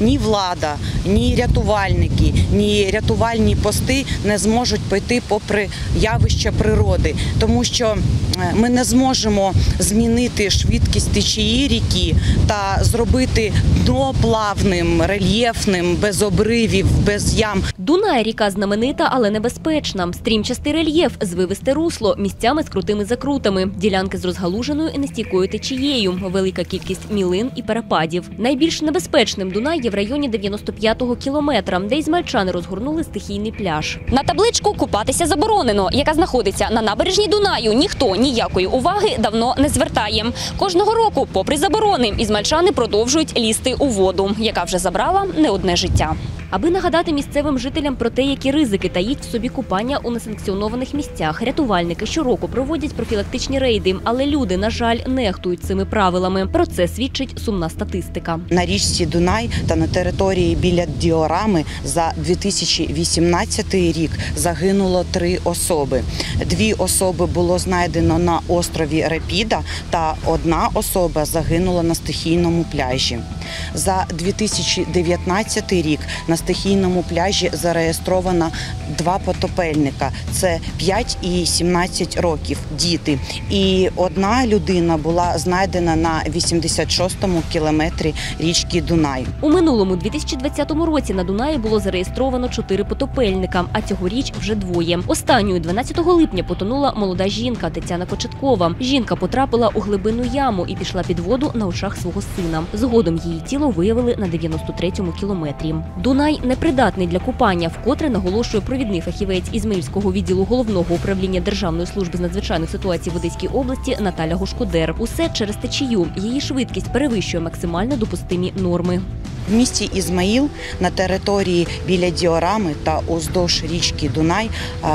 Ні влада, ні рятувальники, ні рятувальні пости не зможуть пойти попри явище природи, тому що е, ми не зможемо змінити швидкість течії ріки та зробити дно плавним, рельєфним, без обривів, без ям. Дунай ріка знаменита, але небезпечна. Стрімчастий рельєф, звивисте русло, місцями з крутими закрутами, ділянки з розгалуженою і нестійкою течією, велика кількість мілин і перепадів. Найбільш небезпечним Дунай є в районі 95-го кілометра, де ізмельчани розгорнули стихійний пляж. На табличку купатися заборонено, яка знаходиться на набережній Дунаю. Ніхто ніякої уваги давно не звертає. Кожного року, попри заборони, ізмельчани продовжують лізти у воду, яка вже забрала не одне життя. Аби нагадати місцевим жителям про те, які ризики таїть в собі купання у несанкціонованих місцях, рятувальники щороку проводять профілактичні рейди, але люди, на жаль, нехтують цими правилами. Про це свідчить сумна статистика. На річці Дунай та на території біля діорами за 2018 рік загинуло три особи. Дві особи було знайдено на острові Репіда, та одна особа загинула на стихійному пляжі. За 2019 рік на стихійному пляжі зареєстровано два потопельника: це 5 і 17 років діти. І одна людина була знайдена на 86-му кілометрі річки Дунай. У минулому 2020 році на Дунаї було зареєстровано чотири потопельника, а цьогоріч вже двоє. Останньою 12 липня потонула молода жінка Тетяна Кочеткова. Жінка потрапила у глибинну яму і пішла під воду на очах свого сина. Згодом її тіло виявили на 93-му кілометрі. Дунай непридатний для купання, вкотре наголошує провідний фахівець Ізмаїльського відділу головного управління Державної служби з надзвичайних ситуацій в Одеській області Наталя Гошкодер. Усе через течію. Її швидкість перевищує максимально допустимі норми. В місті Ізмаїл на території біля діорами та уздовж річки Дунай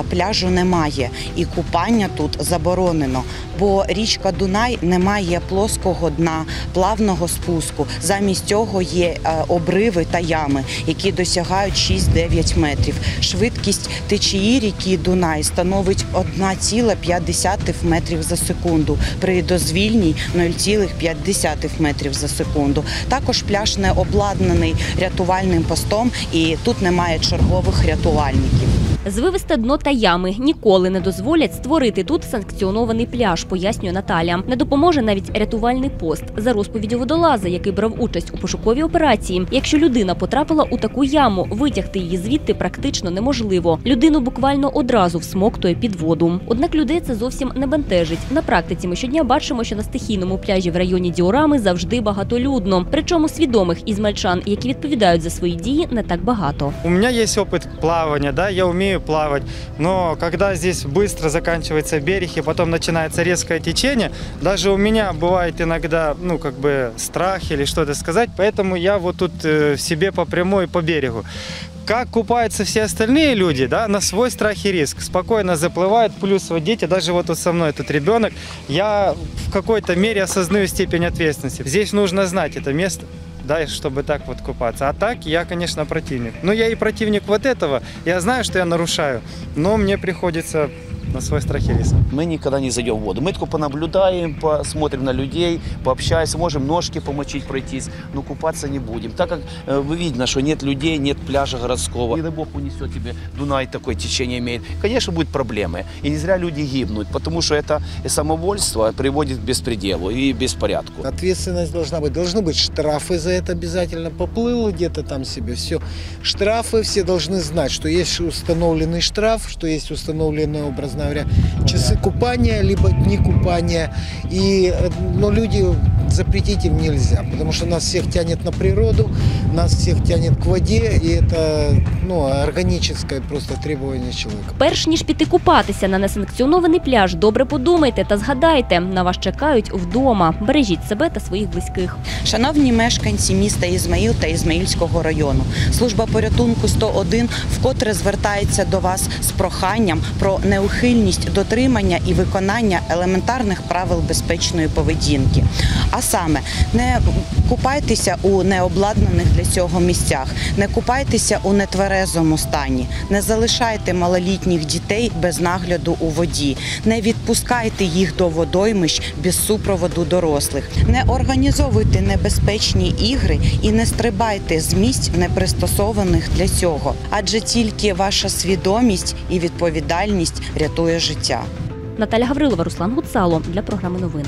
пляжу немає, і купання тут заборонено. Бо річка Дунай не має плоского дна, плавного спуску. Замість цього є е, обриви та ями, які досягають 6-9 метрів. Швидкість течії ріки Дунай становить 1,5 метрів за секунду. При дозвільній 0,5 метрів за секунду. Також пляж не обладнаний рятувальним постом, і тут немає чергових рятувальників. Звивисте дно та ями ніколи не дозволять створити тут санкціонований пляж, пояснює Наталя. Не допоможе навіть рятувальний пост за розповіддю водолаза, який брав участь у пошуковій операції. Якщо людина потрапила у таку яму, витягти її звідти практично неможливо. Людину буквально одразу всмоктує під воду. Однак людей це зовсім не бентежить. На практиці ми щодня бачимо, що на стихійному пляжі в районі діорами завжди багатолюдно. Причому свідомих ізмальчан, які відповідають за свої дії, не так багато. У меня есть опыт плавания, да, я умею плавать, но когда здесь быстро заканчивается берег и потом начинается резкое течение, даже у меня бывает иногда, ну, как бы страх или что-то сказать, поэтому я вот тут э, себе по прямой по берегу. Как купаются все остальные люди, да, на свой страх и риск. Спокойно заплывают, плюс вот дети, даже вот тут со мной этот ребенок, я в какой-то мере осознаю степень ответственности. Здесь нужно знать это место, да, чтобы так вот купаться. А так я, конечно, противник. Но я и противник вот этого. Я знаю, что я нарушаю, но мне приходится на свой страх и риск. Мы никогда не зайдем в воду. Мы только понаблюдаем, посмотрим на людей, пообщаемся, можем ножки помочить пройтись, но купаться не будем. Так как э, вы видно, что нет людей, нет пляжа городского. Не дай бог унесет тебе Дунай, такое течение имеет. Конечно, будут проблемы. И не зря люди гибнут, потому что это самовольство приводит к беспределу и беспорядку. Ответственность должна быть. Должны быть штрафы за это обязательно. Поплыл где-то там себе, все. Штрафы все должны знать, что есть установленный штраф, что есть установленные, образно говоря, часы купания, либо дни купания. И, ну, люди запретить им нельзя, потому что нас всех тянет на природу, нас всех тянет к воде, и это ну, органическое просто требование человека. Перш ніж піти купатися на несанкціонований пляж, добре подумайте та згадайте, на вас чекають вдома. Бережіть себе та своїх близьких. Шановні мешканці міста Ізмаїл та Ізмаїльського району, служба порятунку 101 вкотре звертається до вас з проханням про неухильність дотримання і виконання елементарних правил безпечної поведінки. А саме не купайтеся у необладнаних для цього місцях. Не купайтеся у нетверезому стані, не залишайте малолітніх дітей без нагляду у воді, не відпускайте їх до водоймищ без супроводу дорослих, не організовуйте небезпечні ігри і не стрибайте з місць, не пристосованих для цього, адже тільки ваша свідомість і відповідальність рятує життя. Наталя Гаврилова, Руслан Гуцало для програми новин.